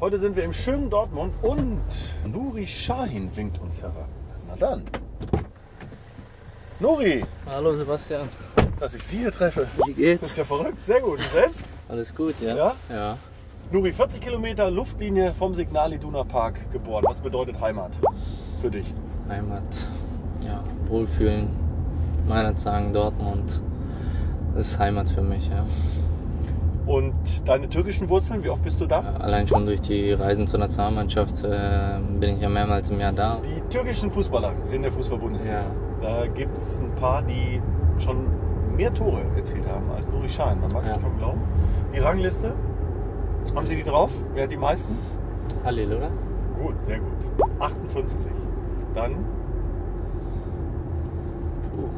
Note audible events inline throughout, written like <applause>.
Heute sind wir im schönen Dortmund und Nuri Shahin winkt uns heran. Na dann. Nuri, Hallo Sebastian, dass ich Sie hier treffe. wie Das geht's? ist ja verrückt. Sehr gut. Und selbst? Alles gut, ja? Ja? Ja. Nuri, 40 Kilometer Luftlinie vom Signal Iduna Park geboren. Was bedeutet Heimat für dich? Heimat, ja, Wohlfühlen. Meiner sagen Dortmund. Das ist Heimat für mich, ja. Und deine türkischen Wurzeln, wie oft bist du da? Allein schon durch die Reisen zur Nationalmannschaft äh, bin ich ja mehrmals im Jahr da. Die türkischen Fußballer in der Fußball-Bundesliga. Ja. Da gibt es ein paar, die schon mehr Tore erzielt haben als Nuri Schein. Man mag es Ja. kaum glauben. Die Rangliste, haben Sie die drauf? Wer hat die meisten? Halil, oder? Gut, sehr gut. 58. Dann Puh.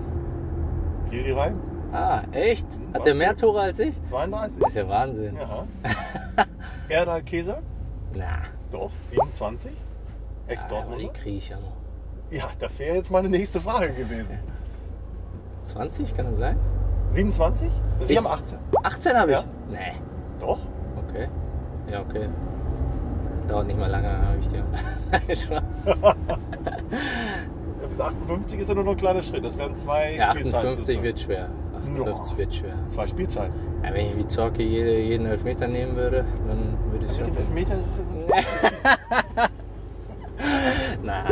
hier die Reihe. Ah, echt? Hat Was der mehr? Tore als ich? 32. Das ist ja Wahnsinn. Ja. <laughs> Erdal Keser? Na, Doch, 27. aber die Ex-Dortmunder. kriege ich ja noch. Ja, das wäre jetzt meine nächste Frage gewesen. 20, kann das sein? 27? Sie Ich? haben 18. 18 habe ich? Ja. Nee. Doch? Okay. Ja, okay. Dauert nicht mal lange, habe ich dir. <laughs> <laughs> Ja, bis 58 ist ja nur noch ein kleiner Schritt. Das wären zwei ja, Spielzeiten. 58 sozusagen. wird schwer. 58 Ja. wird schwer. Zwei Spielzeiten. Ja, wenn ich wie Zorki jede, jeden Elfmeter nehmen würde, dann würde ich es schon. Elfmeter ist ja <laughs> Na,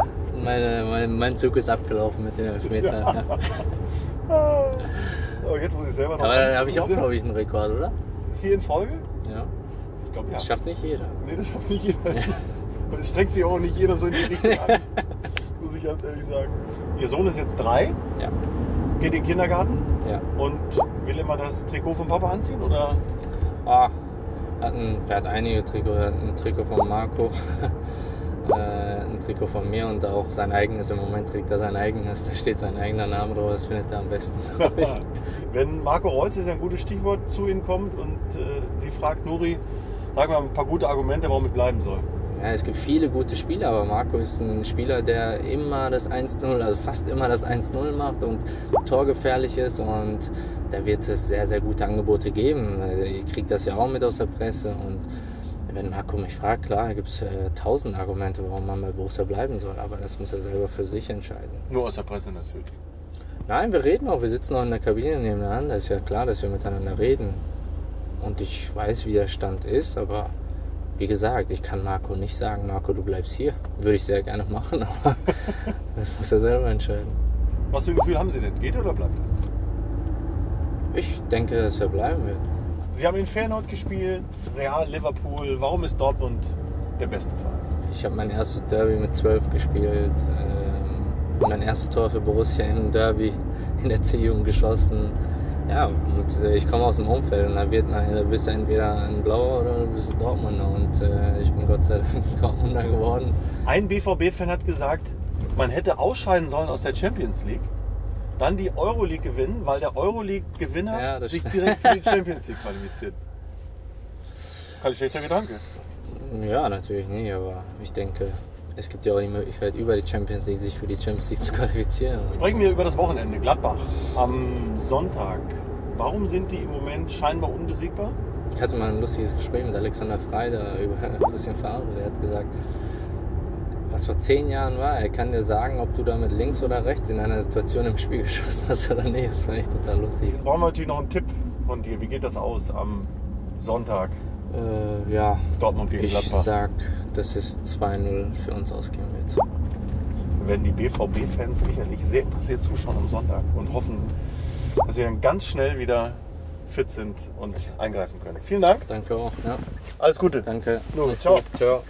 meine, mein, mein Zug ist abgelaufen mit den Elfmetern. Ja. <laughs> Oh, jetzt muss ich selber noch. Aber dann habe ich auch, glaube ich, einen Rekord, oder? Vier in Folge? Ja. Ich glaube ja. Das schafft nicht jeder. Nee, das schafft nicht jeder. Und <laughs> es strengt sich auch nicht jeder so in die Richtung an. muss ich ganz ehrlich sagen. Ihr Sohn ist jetzt drei, Ja. Geht in den Kindergarten Ja. und will immer das Trikot vom Papa anziehen? Oder? Ah, hat ein, der hat einige Trikots. Er hat ein Trikot von Marco, <laughs> äh, ein Trikot von mir und auch sein eigenes. Im Moment trägt er sein eigenes. Da steht sein eigener Name drauf. Das findet er am besten. <laughs> Wenn Marco Reus, ist ein gutes Stichwort, zu Ihnen kommt und äh, sie fragt, Nuri, sag mal ein paar gute Argumente, warum ich bleiben soll. Ja, es gibt viele gute Spieler, aber Marco ist ein Spieler, der immer das 1-0, also fast immer das 1-0 macht und torgefährlich ist und da wird es sehr, sehr gute Angebote geben. Ich kriege das ja auch mit aus der Presse und wenn Marco mich fragt, klar, gibt es äh, tausend Argumente, warum man bei Borussia bleiben soll, aber das muss er selber für sich entscheiden. Nur aus der Presse natürlich. Nein, wir reden auch, wir sitzen auch in der Kabine nebeneinander, ist ja klar, dass wir miteinander reden und ich weiß, wie der Stand ist, aber wie gesagt, ich kann Marco nicht sagen, Marco, du bleibst hier. Würde ich sehr gerne machen, <laughs> aber das muss er selber entscheiden. Was für ein Gefühl haben Sie denn? Geht er oder bleibt er? Ich denke, dass er bleiben wird. Sie haben in Feyenoord gespielt, Real, Liverpool. Warum ist Dortmund der beste Verein? Ich habe mein erstes Derby mit 12 gespielt, ähm, mein erstes Tor für Borussia im Derby in der C-Jugend geschossen. Ja, und äh, ich komme aus dem Umfeld und da wird man, da bist du entweder ein Blauer oder du bist ein Dortmunder und äh, ich bin Gott sei Dank <laughs> Dortmunder geworden. Ein BVB-Fan hat gesagt, man hätte ausscheiden sollen aus der Champions League, dann die Euroleague gewinnen, weil der Euroleague-Gewinner Ja, sich direkt für die <laughs> Champions League qualifiziert. Kein schlechter Gedanke. Ja, natürlich nicht, aber ich denke, es gibt ja auch die Möglichkeit, über die Champions League sich für die Champions League zu qualifizieren. Sprechen wir über das Wochenende. Gladbach am Sonntag. Warum sind die im Moment scheinbar unbesiegbar? Ich hatte mal ein lustiges Gespräch mit Alexander Frey da über <laughs> Lucien Favre. Der hat gesagt, was vor zehn Jahren war, er kann dir sagen, ob du damit links oder rechts in einer Situation im Spiel <laughs> geschossen hast oder nicht. Das fand ich total lustig. Jetzt brauchen wir natürlich noch einen Tipp von dir. Wie geht das aus am Sonntag? Äh, ja, Dortmund gegen ich Gladbach. sag, dass es 2-0 für uns ausgehen wird. werden die BVB-Fans sicherlich sehr interessiert zuschauen am Sonntag und hoffen, dass sie dann ganz schnell wieder fit sind und eingreifen können. Vielen Dank. Danke auch. Ja, Alles Gute. danke. Los, ciao. gut. Ciao.